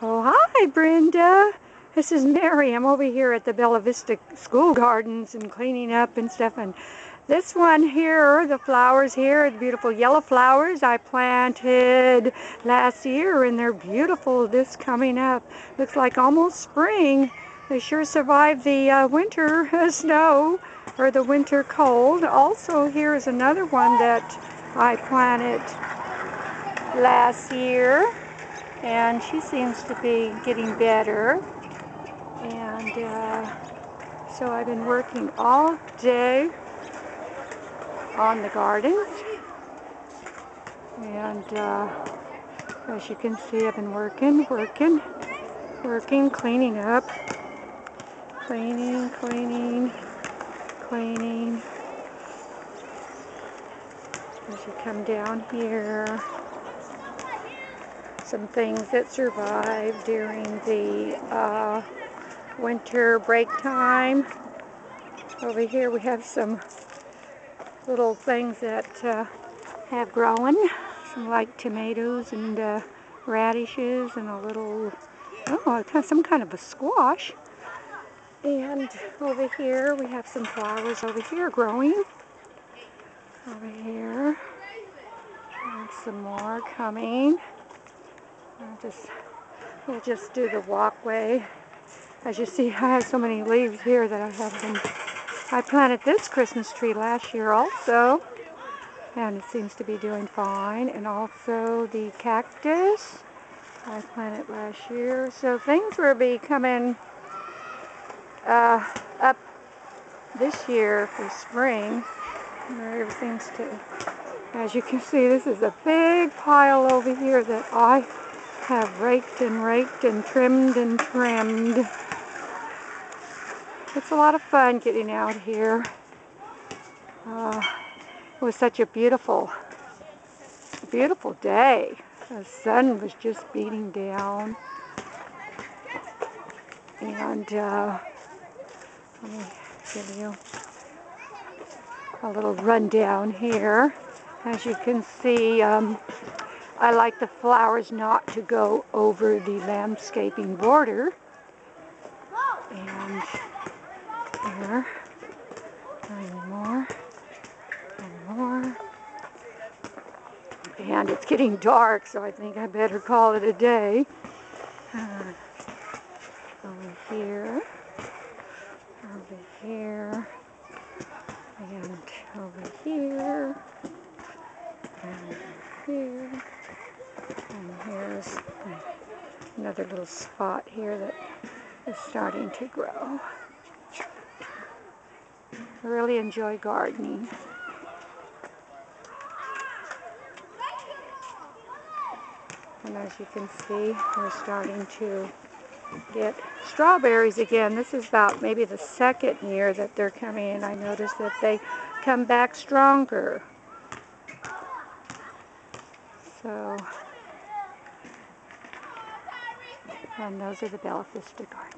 Oh, hi, Brenda. This is Mary. I'm over here at the Bella Vista School Gardens and cleaning up and stuff. And this one here, the flowers here, the beautiful yellow flowers I planted last year, and they're beautiful this coming up. Looks like almost spring. They sure survived the uh, winter snow or the winter cold. Also, here is another one that I planted last year and she seems to be getting better. And uh, so I've been working all day on the garden. And uh, as you can see, I've been working, working, working, cleaning up, cleaning, cleaning, cleaning. As you come down here, some things that survived during the uh, winter break time. Over here we have some little things that uh, have grown, some like tomatoes and uh, radishes and a little, oh, some kind of a squash. And over here we have some flowers over here growing. Over here, and some more coming. I'll just, we'll just do the walkway. As you see, I have so many leaves here that I have been, I planted this Christmas tree last year also, and it seems to be doing fine. And also the cactus, I planted last year. So things will be coming uh, up this year for spring. Everything's to, as you can see, this is a big pile over here that I have raked and raked and trimmed and trimmed. It's a lot of fun getting out here. Uh, it was such a beautiful, beautiful day. The sun was just beating down. And uh, let me give you a little rundown here. As you can see, um, I like the flowers not to go over the landscaping border. And there, and more, and more. And it's getting dark, so I think I better call it a day. Uh, over here, over here, and over here, and here. And here's another little spot here that is starting to grow. I really enjoy gardening. And as you can see, we're starting to get strawberries again. This is about maybe the second year that they're coming in. I noticed that they come back stronger. So And those are the Bella Vista Gardens.